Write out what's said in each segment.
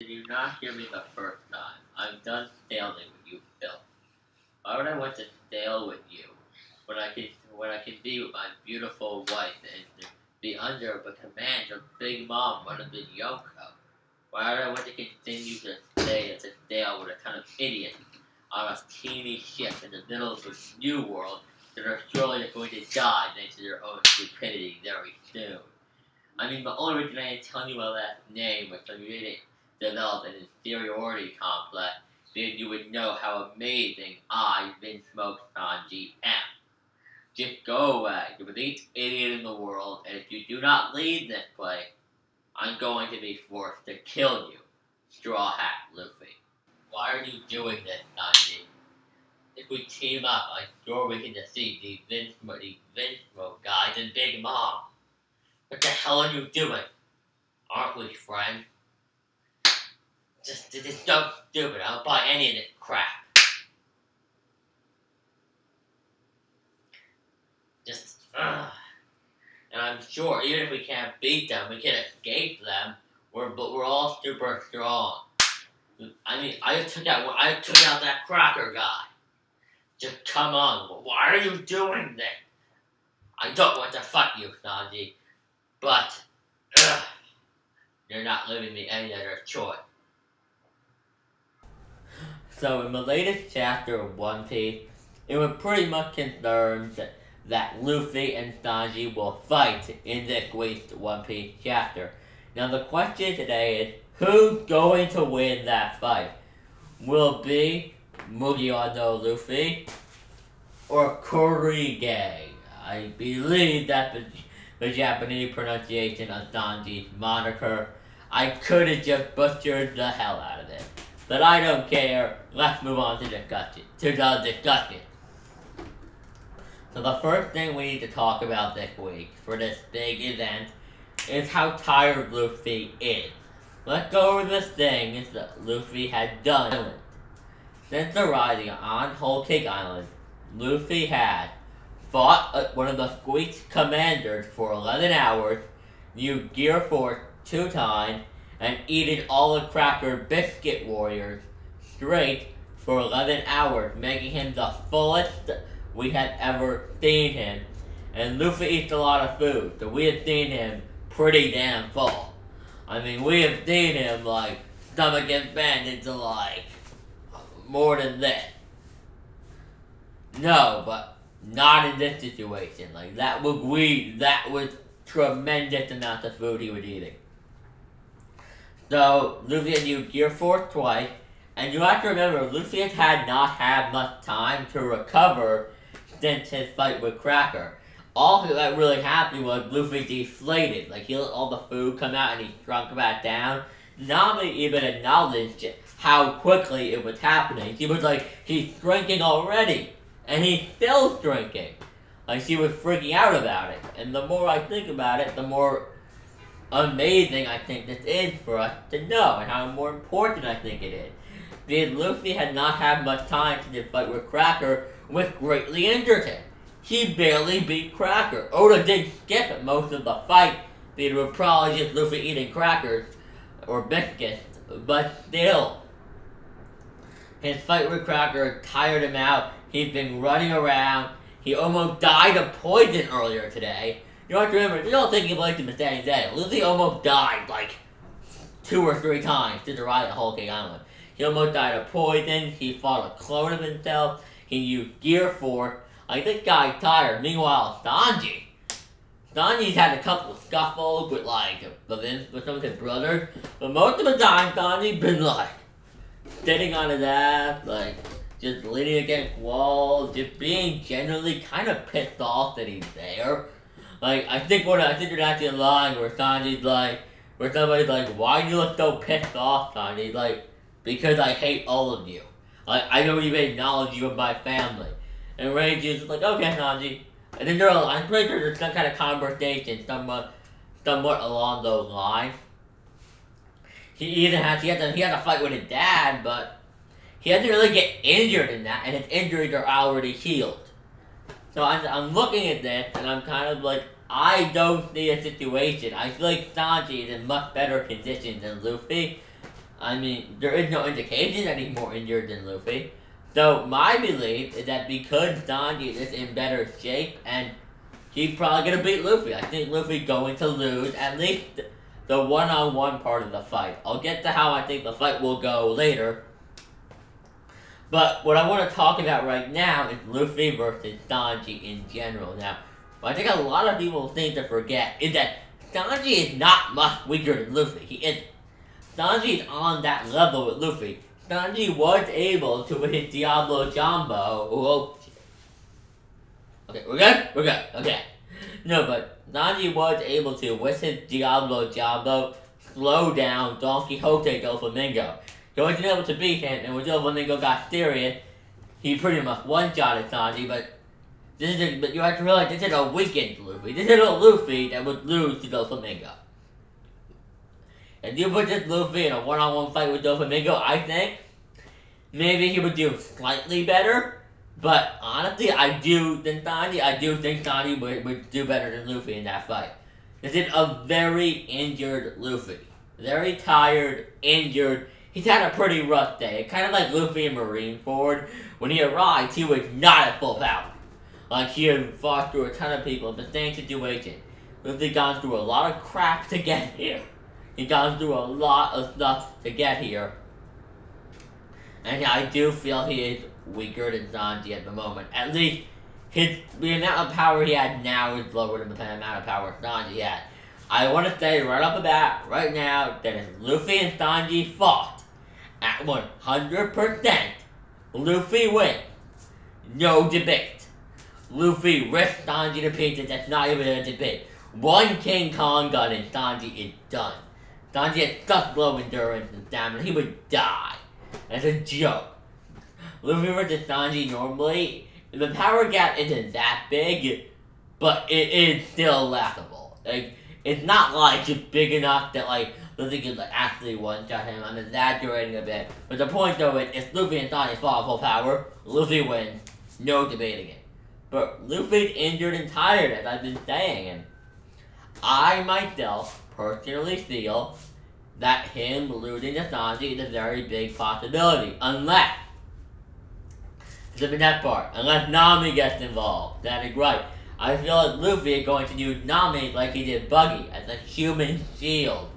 Did you not hear me the first time? I'm done sailing with you, Phil. Why would I want to sail with you when I can when I can be with my beautiful wife and be under the command of Big Mom one of the Yonko? Why would I want to continue to stay at the sail with a ton of idiots on a teeny ship in the middle of this new world that are surely going to die thanks to their own stupidity very soon? I mean, the only reason I ain't telling you my last name was so you didn't develop an inferiority complex, then you would know how amazing I, Vinsmoke Sanji, am. Just go away. You're the least idiot in the world, and if you do not leave this place, I'm going to be forced to kill you, Straw Hat Luffy. Why are you doing this, Sanji? If we team up, I'm sure we can defeat the Vince, the Vince Smoke guys and Big Mom. What the hell are you doing? Aren't we friends? Just, just so stupid. I don't buy any of this crap. Just. And I'm sure, even if we can't beat them, we can escape them. We're, but we're all super strong. I mean, I took out, I took out that cracker guy. Just come on. Why are you doing this? I don't want to fight you, Sanji. But, ugh, you're not leaving me any other choice. So in the latest chapter of One Piece, it was pretty much confirmed that, Luffy and Sanji will fight in this week's One Piece chapter. Now the question today is, who's going to win that fight? Will be Mugiwara Luffy or Kurige? I believe that the, the Japanese pronunciation of Sanji's moniker. I could have just butchered the hell out of it. But I don't care. Let's move on to discussion. To the discussion. So the first thing we need to talk about this week for this big event is how tired Luffy is. Let's go over the things that Luffy had done. Since arriving on Whole Cake Island, Luffy had fought uh, one of the Squeak's commanders for 11 hours, used Gear Fourth two times, and eaten all the Cracker Biscuit Warriors straight for 11 hours, making him the fullest we had ever seen him. And Luffy eats a lot of food, so we have seen him pretty damn full. I mean, we have seen him, like, stomach expanded to, like, more than this. No, but not in this situation. Like, that was we, that was tremendous amount of food he was eating. So, had used Gear Fourth twice, and you have to remember, Luffy had not had much time to recover since his fight with Cracker. All that really happened was Luffy deflated. Like, he let all the food come out and he shrunk back down. Nami even acknowledged how quickly it was happening. She was like, he's drinking already. And he's still drinking. Like, she was freaking out about it. And the more I think about it, the more amazing I think this is for us to know. And how more important I think it is. Because Luffy had not had much time to fight with Cracker, which greatly injured him. He barely beat Cracker. Oda did skip most of the fight, but it was probably just Luffy eating crackers or biscuits. But still, his fight with Cracker tired him out. He's been running around. He almost died of poison earlier today. You have to remember, you don't think he liked him standing dead. Luffy almost died like two or three times to the ride at Whole Cake Island. He almost died of poison. He fought a clone of himself. He used Gear Fourth. Like, this guy's tired. Meanwhile, Sanji. Sanji's had a couple of scuffles with, like, with some of his brothers. But most of the time, Sanji's been, like, sitting on his ass, like, just leaning against walls, just being generally kind of pissed off that he's there. Like, I think what I think there's actually a line where Sanji's like, where somebody's like, why do you look so pissed off, Sanji? Like, because I hate all of you. Like, I don't even acknowledge you as my family. And Reiju is like, okay, Sanji. And then there are, I'm pretty sure there's some kind of conversation somewhat, somewhat along those lines. He even has, he has, to, he has a fight with his dad, but he doesn't really get injured in that, and his injuries are already healed. So I'm, I'm looking at this, and I'm kind of like, I don't see a situation. I feel like Sanji is in much better condition than Luffy. I mean, there is no indication that he's more injured than Luffy. So my belief is that because Sanji is in better shape and he's probably gonna beat Luffy. I think Luffy's going to lose at least the one-on-one -on -one part of the fight. I'll get to how I think the fight will go later. But what I want to talk about right now is Luffy versus Sanji in general. Now, what I think a lot of people think to forget is that Sanji is not much weaker than Luffy. He is Sanji is on that level with Luffy. Sanji was able to hit Diable Jambe. Oh, okay, we're good? We're good. Okay. No, but Sanji was able to, with his Diable Jambe, slow down Don Quixote Doflamingo. He wasn't able to beat him, and when Doflamingo got serious, he pretty much one-shotted Sanji, but this is, but you have to realize this is a weakened Luffy. This is a Luffy that would lose to Doflamingo. If you put this Luffy in a one-on-one -on -one fight with Doflamingo, I think maybe he would do slightly better. But honestly, I do think Sanji, I do think Sanji would, would do better than Luffy in that fight. This is a very injured Luffy. Very tired, injured. He's had a pretty rough day. Kind of like Luffy in Marineford. When he arrived, he was not at full power. Like he had fought through a ton of people, the same situation. Luffy gone through a lot of crap to get here. He gone through a lot of stuff to get here. And I do feel he is weaker than Sanji at the moment. At least his the amount of power he had now is lower than the amount of power Sanji had. I want to say right off the bat, right now, that if Luffy and Sanji fought at 100%, Luffy wins. No debate. Luffy ripped Sanji to pieces, that's not even a debate. One King Kong gun and Sanji is done. Sanji has such low endurance and stamina, he would die. That's a joke. Luffy versus Sanji normally, the power gap isn't that big, but it is still laughable. Like, it's not like just big enough that like Luffy could like actually one-shot him. I'm exaggerating a bit. But the point of it is Luffy and Sanji fall full power, Luffy wins. No debating it. But Luffy's injured and tired, as I've been saying, and I myself personally feel that him losing to Sanji is a very big possibility. Unless, the that part, unless Nami gets involved. That is right. I feel like Luffy is going to use Nami like he did Buggy, as a human shield.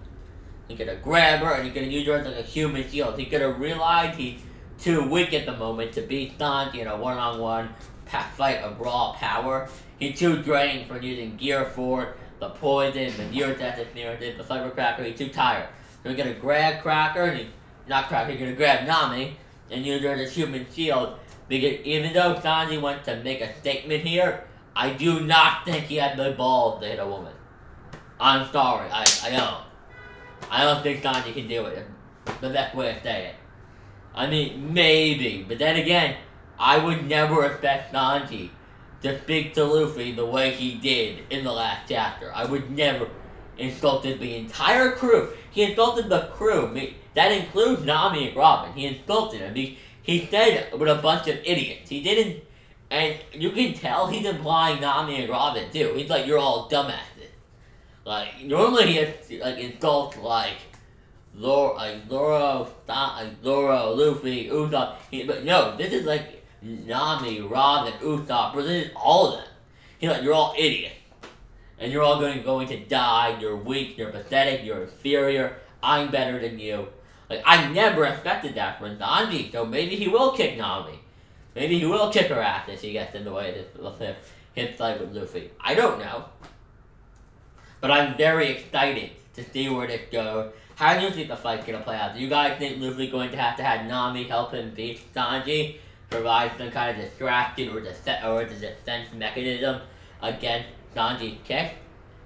He's gonna grab her and he's gonna use her as like a human shield. He's gonna realize he's too weak at the moment to beat Sanji in a one-on-one -on fight of raw power. He's too drained from using Gear 4 the poison, the near death is near death, the cyber cracker, he's too tired. So you're gonna grab Cracker, and he, not Cracker, you're gonna grab Nami, and use her as a human shield. Because even though Sanji wants to make a statement here, I do not think he had the balls to hit a woman. I'm sorry, I, I don't. I don't think Sanji can do it. The best way to say it. I mean, maybe, but then again, I would never expect Sanji to speak to Luffy the way he did in the last chapter. I would never insulted the entire crew. He insulted the crew. That includes Nami and Robin. He insulted him. He, he said with a bunch of idiots. He didn't, and you can tell he's implying Nami and Robin too. He's like, you're all dumbasses. Like, normally he has, like, insults like, Zoro, like, Zoro, like, Zoro, Luffy, Usopp. He, but no, this is like, Nami, Robin, Usopp, this is all of them. He's like, you're all idiots. And you're all going, going to die, you're weak, you're pathetic, you're inferior, I'm better than you. Like, I never expected that from Sanji, so maybe he will kick Nami. Maybe he will kick her ass if she gets in the way of him, him fight with Luffy. I don't know. But I'm very excited to see where this goes. How do you think the fight's gonna play out? Do you guys think Luffy's going to have to have Nami help him beat Sanji? provide some kind of distraction or set or defense mechanism against Sanji's kick?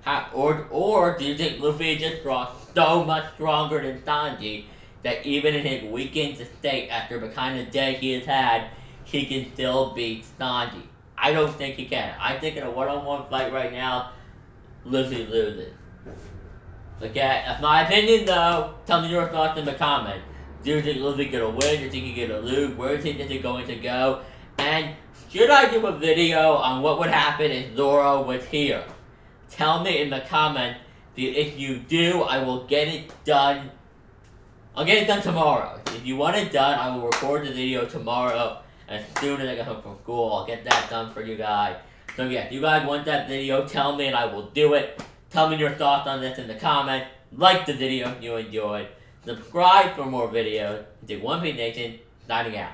How, or or do you think Luffy just brought so much stronger than Sanji that even in his weakened state after the kind of day he has had, he can still beat Sanji? I don't think he can. I think in a one-on-one fight right now, Luffy loses. Okay, that's my opinion though. Tell me your thoughts in the comment. Do you think Luffy gonna win? Do you think he's gonna lose? Where is this is going to go? And should I do a video on what would happen if Zoro was here? Tell me in the comments. If you do, I will get it done I'll get it done tomorrow. If you want it done, I will record the video tomorrow. As soon as I get home from school, I'll get that done for you guys. So yeah, if you guys want that video, tell me and I will do it. Tell me your thoughts on this in the comments. Like the video if you enjoyed. Subscribe for more videos. The One Piece Nation, signing out.